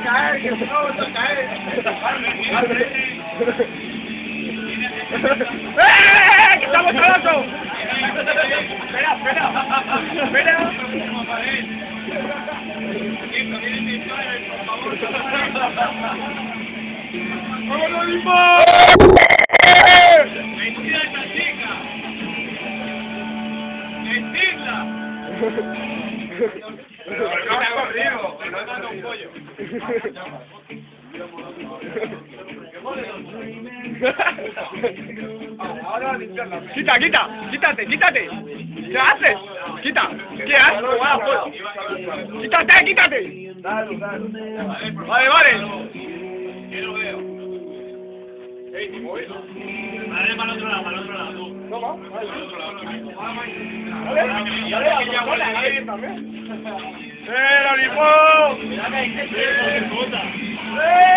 caer, que no a caer. ¡Eh! ¡Que estamos locos! Espera, espera. Espera. ¡Vámonos, Limón! ¡Mentira esta chica! Pero no me ha corrido, no he dado un pollo. Quita, quita, quítate, quítate. ¿Qué haces? Quita. ¿Qué haces? Quítate, quítate. Dale, dale. Vale, vale. Que lo veo. Ey, ni móvil. Vale, para el otro lado, para el otro lado, tú. Toma, Para el otro lado. dale. Dale, aquí también. ¡Eh, Lolipop! ¡Eh,